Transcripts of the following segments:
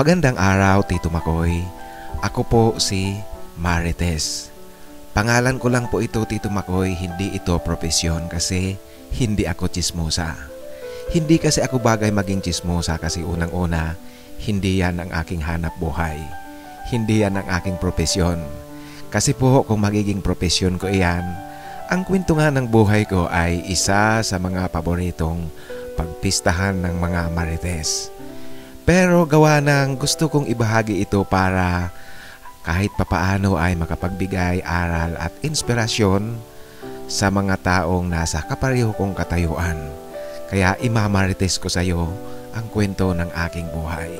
Magandang araw, Tito Makoy. Ako po si Marites. Pangalan ko lang po ito, Tito Makoy, hindi ito profesyon kasi hindi ako chismosa. Hindi kasi ako bagay maging chismosa kasi unang-una, hindi yan ang aking hanap buhay. Hindi yan ang aking profesyon. Kasi po kung magiging profesyon ko iyan, ang kwento nga ng buhay ko ay isa sa mga paboritong pagpistahan ng mga marites. Pero gawa ng gusto kong ibahagi ito para kahit papaano ay makapagbigay aral at inspirasyon sa mga taong nasa kapareho kong katayuan. Kaya imamarites ko sa iyo ang kwento ng aking buhay.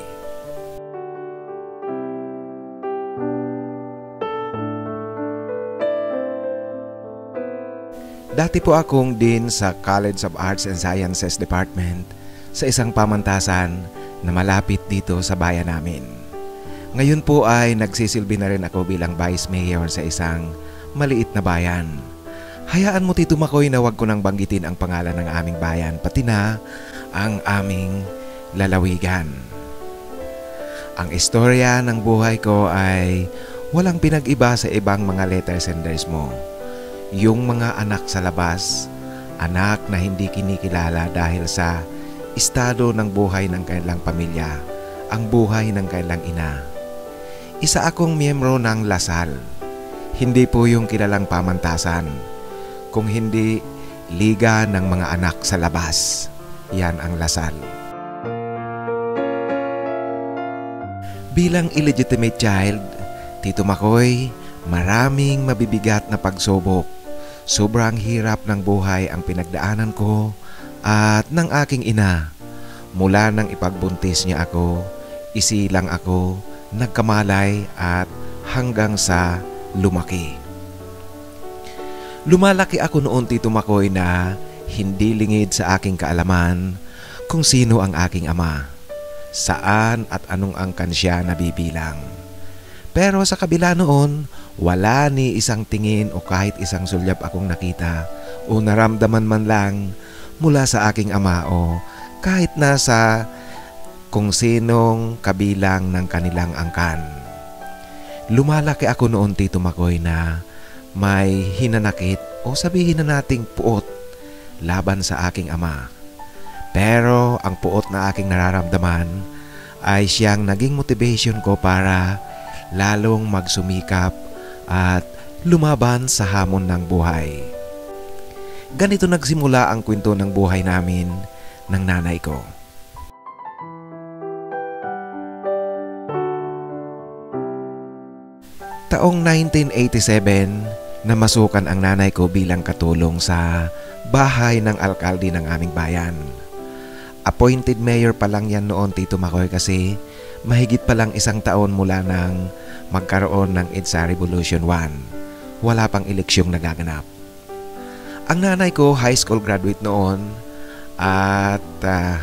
Dati po akong din sa College of Arts and Sciences Department sa isang pamantasan na malapit dito sa bayan namin. Ngayon po ay nagsisilbi na rin ako bilang Vice Mayor sa isang maliit na bayan. Hayaan mo Tito Makoy na wag ko nang banggitin ang pangalan ng aming bayan pati na ang aming lalawigan. Ang istorya ng buhay ko ay walang pinag-iba sa ibang mga letter senders mo. Yung mga anak sa labas, anak na hindi kinikilala dahil sa estado ng buhay ng kanilang pamilya, ang buhay ng kanilang ina. Isa akong miyembro ng Lasal. Hindi po yung kilalang pamantasan, kung hindi Liga ng mga anak sa labas. Yan ang Lasal. Bilang illegitimate child, Tito Makoy, maraming mabibigat na pagsubok. Sobrang hirap ng buhay ang pinagdaanan ko at ng aking ina. Mula nang ipagbuntis niya ako, isilang ako, nagkamalay at hanggang sa lumaki. Lumalaki ako noon Tito Makoy na hindi lingid sa aking kaalaman kung sino ang aking ama, saan at anong angkan siya nabibilang. Pero sa kabila noon, wala ni isang tingin o kahit isang sulyap akong nakita o naramdaman man lang mula sa aking ama o kahit nasa kung sinong kabilang ng kanilang angkan. Lumalaki ako noon Tito Makoy na may hinanakit o sabihin na nating puot laban sa aking ama. Pero ang puot na aking nararamdaman ay siyang naging motivation ko para lalong magsumikap at lumaban sa hamon ng buhay. Ganito nagsimula ang kwento ng buhay namin ng nanay ko. Taong 1987, namasukan ang nanay ko bilang katulong sa bahay ng alkalde ng aming bayan. Appointed mayor pa lang yan noon Tito Makoy kasi mahigit pa lang isang taon mula nang magkaroon ng EDSA Revolution 1. Wala pang eleksyong nagaganap. Ang nanay ko high school graduate noon at uh,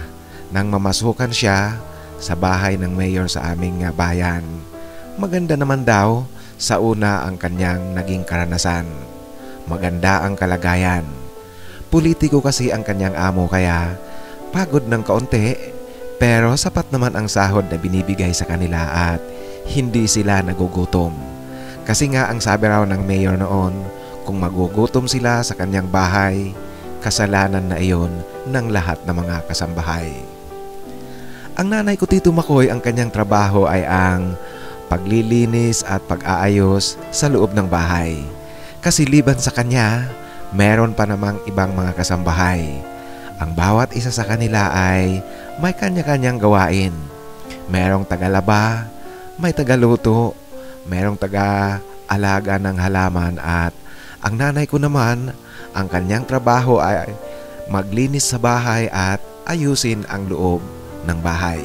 nang mamasukan siya sa bahay ng mayor sa aming bayan. Maganda naman daw sa una ang kanyang naging karanasan. Maganda ang kalagayan. Politiko kasi ang kanyang amo kaya pagod ng kaunti pero sapat naman ang sahod na binibigay sa kanila at hindi sila nagugutom. Kasi nga ang sabi raw ng mayor noon, kung magugutom sila sa kanyang bahay, kasalanan na iyon ng lahat ng mga kasambahay. Ang nanay ko Tito Makoy ang kanyang trabaho ay ang paglilinis at pag-aayos sa loob ng bahay. Kasi liban sa kanya, meron pa namang ibang mga kasambahay. Ang bawat isa sa kanila ay may kanya-kanyang gawain. Merong tagalaba, may tagaluto, merong taga-alaga ng halaman at ang nanay ko naman, ang kanyang trabaho ay maglinis sa bahay at ayusin ang loob ng bahay.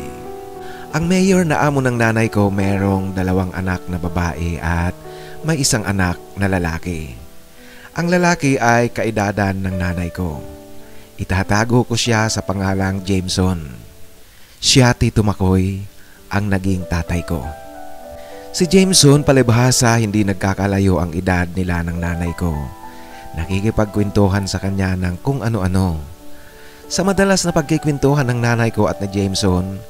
Ang mayor na amo ng nanay ko merong dalawang anak na babae at may isang anak na lalaki. Ang lalaki ay kaidadan ng nanay ko. Itatago ko siya sa pangalang Jameson. Siya Tito Makoy ang naging tatay ko. Si Jameson palibhasa hindi nagkakalayo ang edad nila ng nanay ko. Nakikipagkwentuhan sa kanya ng kung ano-ano. Sa madalas na pagkikwentuhan ng nanay ko at ni Jameson,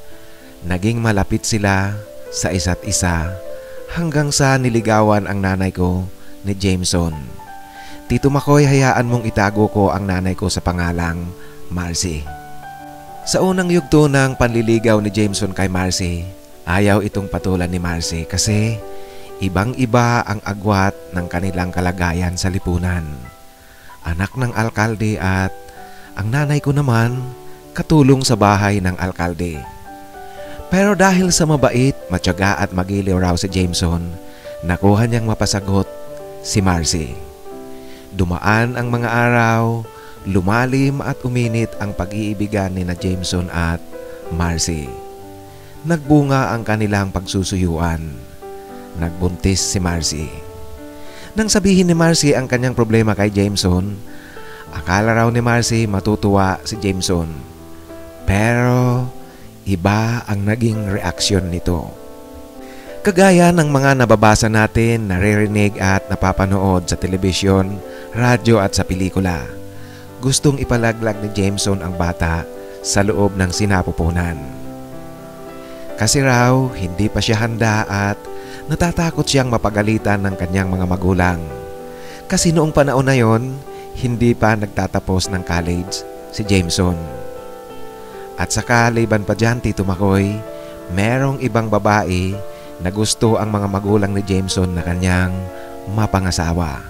Naging malapit sila sa isa't isa hanggang sa niligawan ang nanay ko ni Jameson. Tito Makoy, hayaan mong itago ko ang nanay ko sa pangalang Marcy. Sa unang yugto ng panliligaw ni Jameson kay Marcy, ayaw itong patulan ni Marcy kasi ibang-iba ang agwat ng kanilang kalagayan sa lipunan. Anak ng alkalde at ang nanay ko naman katulong sa bahay ng alkalde. Pero dahil sa mabait, matyaga at magiliw raw si Jameson, nakuha niyang mapasagot si Marcy. Dumaan ang mga araw, lumalim at uminit ang pag-iibigan ni na Jameson at Marcy. Nagbunga ang kanilang pagsusuyuan. Nagbuntis si Marcy. Nang sabihin ni Marcy ang kanyang problema kay Jameson, akala raw ni Marcy matutuwa si Jameson. Pero iba ang naging reaksyon nito. Kagaya ng mga nababasa natin, naririnig at napapanood sa telebisyon, radyo at sa pelikula. Gustong ipalaglag ni Jameson ang bata sa loob ng sinapupunan. Kasi raw, hindi pa siya handa at natatakot siyang mapagalitan ng kanyang mga magulang. Kasi noong panahon na yon, hindi pa nagtatapos ng college si Jameson. At saka liban pa dyan, Tito Makoy, merong ibang babae na gusto ang mga magulang ni Jameson na kanyang mapangasawa.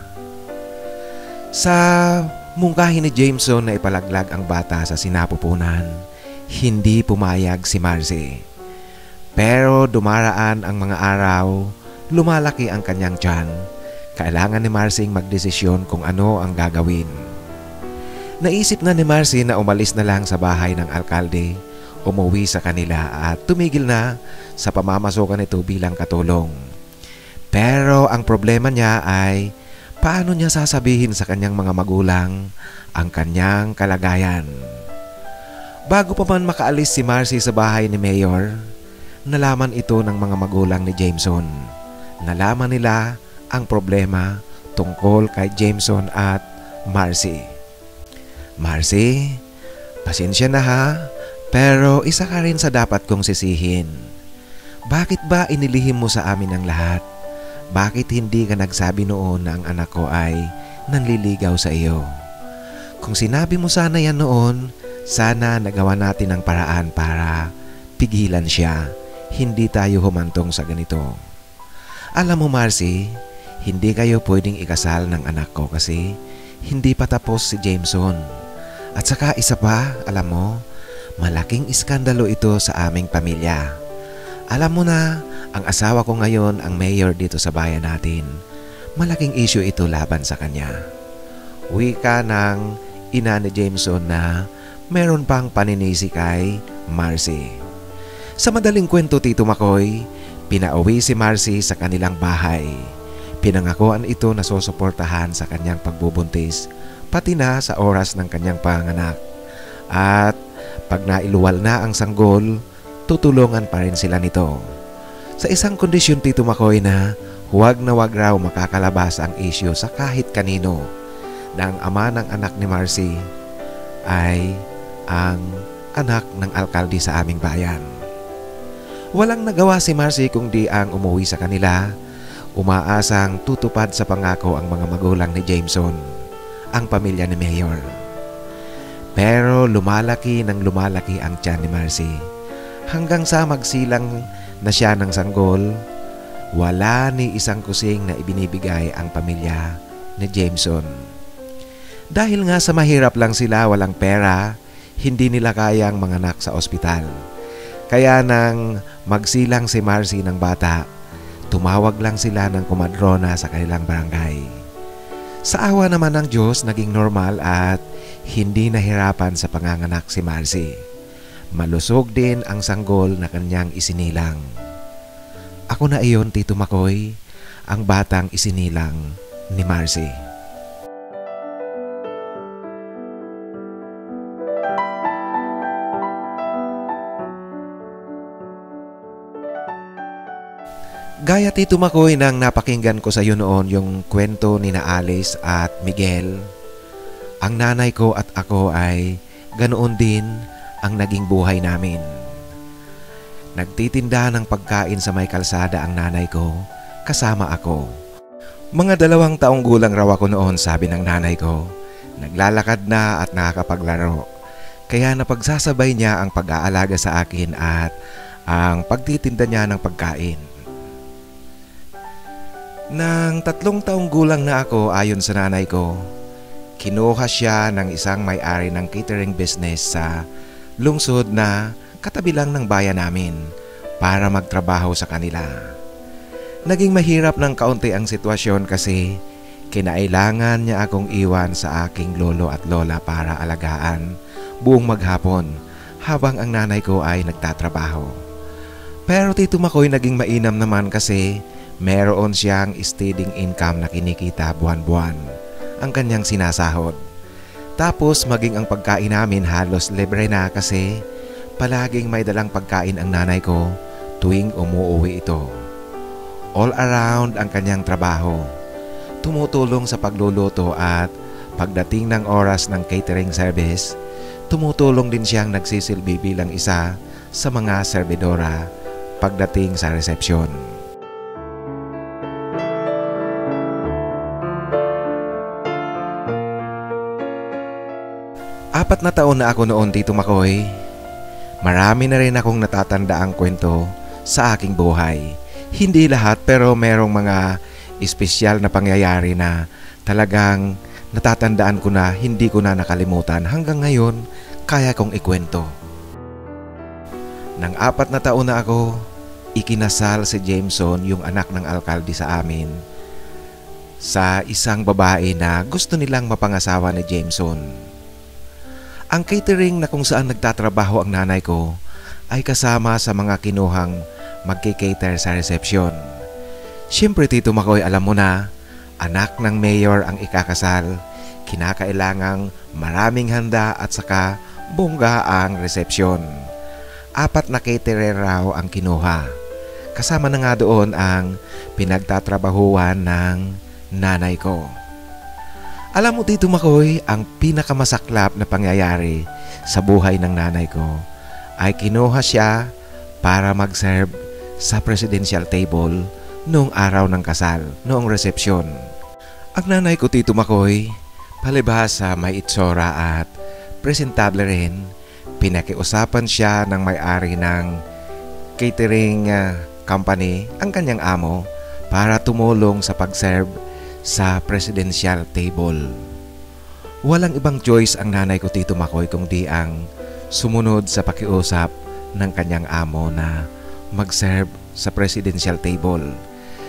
Sa mungkahi ni Jameson na ipalaglag ang bata sa sinapupunan, hindi pumayag si Marcy. Pero dumaraan ang mga araw, lumalaki ang kanyang tiyan. Kailangan ni Marcy magdesisyon kung ano ang gagawin. Naisip na ni Marcy na umalis na lang sa bahay ng alkalde umuwi sa kanila at tumigil na sa pamamasukan nito bilang katulong. Pero ang problema niya ay paano niya sasabihin sa kanyang mga magulang ang kanyang kalagayan. Bago pa man makaalis si Marcy sa bahay ni Mayor, nalaman ito ng mga magulang ni Jameson. Nalaman nila ang problema tungkol kay Jameson at Marcy. Marcy, pasensya na ha pero isa ka rin sa dapat kong sisihin. Bakit ba inilihim mo sa amin ang lahat? Bakit hindi ka nagsabi noon na ang anak ko ay nanliligaw sa iyo? Kung sinabi mo sana yan noon, sana nagawa natin ang paraan para pigilan siya. Hindi tayo humantong sa ganito. Alam mo Marcy, hindi kayo pwedeng ikasal ng anak ko kasi hindi pa tapos si Jameson. At saka isa pa, alam mo, Malaking iskandalo ito sa aming pamilya. Alam mo na, ang asawa ko ngayon ang mayor dito sa bayan natin. Malaking issue ito laban sa kanya. Wika ng ina ni Jameson na meron pang paninisi kay Marcy. Sa madaling kwento Tito Makoy, pinauwi si Marcy sa kanilang bahay. Pinangakuan ito na susuportahan sa kanyang pagbubuntis pati na sa oras ng kanyang panganak. At pag nailuwal na ang sanggol, tutulungan pa rin sila nito. Sa isang kondisyon Tito Makoy na huwag na wag raw makakalabas ang isyo sa kahit kanino na ang ama ng anak ni Marcy ay ang anak ng alkalde sa aming bayan. Walang nagawa si Marcy kung di ang umuwi sa kanila, umaasang tutupad sa pangako ang mga magulang ni Jameson, ang pamilya ni Mayor. Pero lumalaki ng lumalaki ang tiyan ni Marcy. Hanggang sa magsilang na siya ng sanggol, wala ni isang kusing na ibinibigay ang pamilya ni Jameson. Dahil nga sa mahirap lang sila walang pera, hindi nila kayang manganak sa ospital. Kaya nang magsilang si Marcy ng bata, tumawag lang sila ng kumadrona sa kanilang barangay. Sa awa naman ng Diyos, naging normal at hindi nahirapan sa panganganak si Marcy. Malusog din ang sanggol na kanyang isinilang. Ako na iyon, Tito Makoy, ang batang isinilang ni Marcy. Gaya Tito Makoy nang napakinggan ko sa iyo noon yung kwento ni na Alice at Miguel ang nanay ko at ako ay ganoon din ang naging buhay namin. Nagtitinda ng pagkain sa may kalsada ang nanay ko, kasama ako. Mga dalawang taong gulang raw ako noon sabi ng nanay ko. Naglalakad na at nakakapaglaro. Kaya napagsasabay niya ang pag-aalaga sa akin at ang pagtitinda niya ng pagkain. Nang tatlong taong gulang na ako ayon sa nanay ko, kinuha siya ng isang may-ari ng catering business sa lungsod na katabi lang ng bayan namin para magtrabaho sa kanila. Naging mahirap ng kaunti ang sitwasyon kasi kinailangan niya akong iwan sa aking lolo at lola para alagaan buong maghapon habang ang nanay ko ay nagtatrabaho. Pero Tito Makoy naging mainam naman kasi meron siyang steady income na kinikita buwan-buwan ang kanyang sinasahod. Tapos maging ang pagkain namin halos libre na kasi Palaging may dalang pagkain ang nanay ko tuwing umuuwi ito. All around ang kanyang trabaho. Tumutulong sa pagluluto at pagdating ng oras ng catering service, tumutulong din siyang nagsisilbi bilang isa sa mga servidora pagdating sa resepsyon. Apat na taon na ako noon dito Makoy Marami na rin akong natatanda ang kwento sa aking buhay. Hindi lahat pero merong mga espesyal na pangyayari na talagang natatandaan ko na hindi ko na nakalimutan hanggang ngayon kaya kong ikwento. Nang apat na taon na ako, ikinasal si Jameson yung anak ng alkalde sa amin sa isang babae na gusto nilang mapangasawa ni Jameson. Ang catering na kung saan nagtatrabaho ang nanay ko ay kasama sa mga kinuhang magkikater sa resepsyon. Siyempre Tito Makoy alam mo na, anak ng mayor ang ikakasal, kinakailangang maraming handa at saka bongga ang resepsyon. Apat na caterer raw ang kinuha. Kasama na nga doon ang pinagtatrabahuan ng nanay ko. Alam mo dito Makoy, ang pinakamasaklap na pangyayari sa buhay ng nanay ko ay kinuha siya para mag-serve sa presidential table noong araw ng kasal, noong resepsyon. Ang nanay ko Tito Makoy, palibhasa may itsura at presentable rin, pinakiusapan siya ng may-ari ng catering ah, company, ang kanyang amo, para tumulong sa pag-serve sa presidential table. Walang ibang choice ang nanay ko Tito Makoy kundi ang sumunod sa pakiusap ng kanyang amo na mag-serve sa presidential table.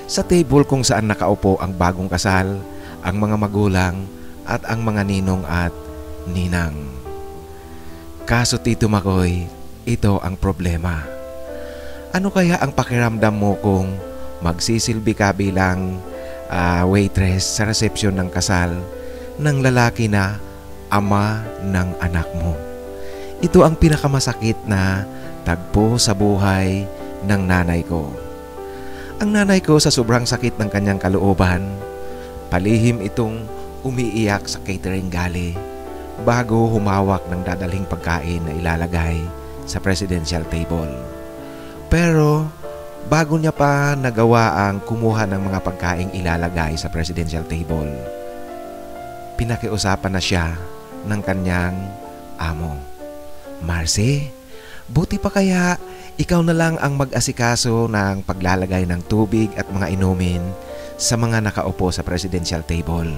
Sa table kung saan nakaupo ang bagong kasal, ang mga magulang at ang mga ninong at ninang. Kaso Tito Makoy, ito ang problema. Ano kaya ang pakiramdam mo kung magsisilbi ka bilang uh, waitress sa resepsyon ng kasal ng lalaki na ama ng anak mo. Ito ang pinakamasakit na tagpo sa buhay ng nanay ko. Ang nanay ko sa sobrang sakit ng kanyang kalooban, palihim itong umiiyak sa catering gali bago humawak ng dadaling pagkain na ilalagay sa presidential table. Pero bago niya pa nagawa ang kumuha ng mga pagkaing ilalagay sa presidential table. Pinakiusapan na siya ng kanyang amo. Marcy, buti pa kaya ikaw na lang ang mag-asikaso ng paglalagay ng tubig at mga inumin sa mga nakaupo sa presidential table.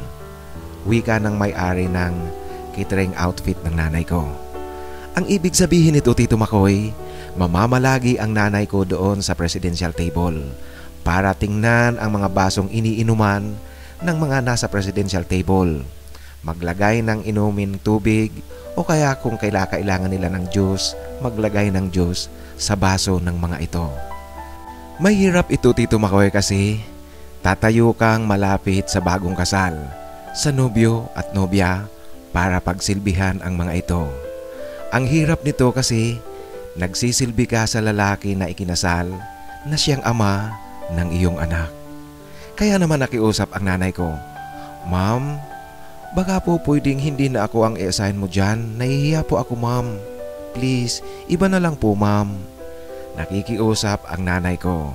Wika ng may-ari ng catering outfit ng nanay ko. Ang ibig sabihin nito, Tito Makoy, Mamamalagi ang nanay ko doon sa presidential table para tingnan ang mga basong iniinuman ng mga nasa presidential table. Maglagay ng inumin tubig o kaya kung kailangan nila ng juice, maglagay ng juice sa baso ng mga ito. Mahirap ito Tito Makoy kasi tatayo kang malapit sa bagong kasal, sa nobyo at nobya para pagsilbihan ang mga ito. Ang hirap nito kasi Nagsisilbi ka sa lalaki na ikinasal na siyang ama ng iyong anak. Kaya naman nakiusap ang nanay ko, Ma'am, baka po pwedeng hindi na ako ang i-assign mo dyan. Nahihiya po ako ma'am. Please, iba na lang po ma'am. nakikiusap ang nanay ko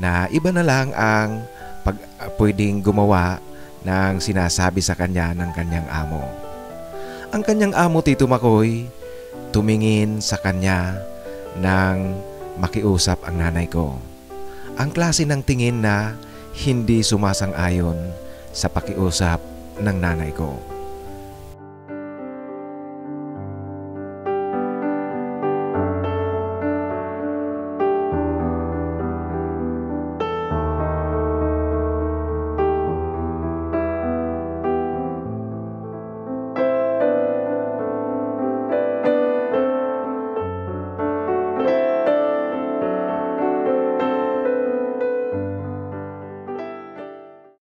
na iba na lang ang pag, uh, pwedeng gumawa ng sinasabi sa kanya ng kanyang amo. Ang kanyang amo Tito Makoy tumingin sa kanya nang makiusap ang nanay ko. Ang klase ng tingin na hindi sumasang-ayon sa pakiusap ng nanay ko.